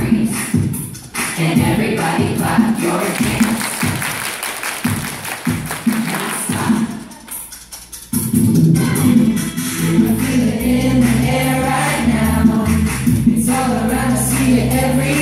race. Can everybody clap your hands? Not stop. I feel it in the air right now. It's all around, I see it every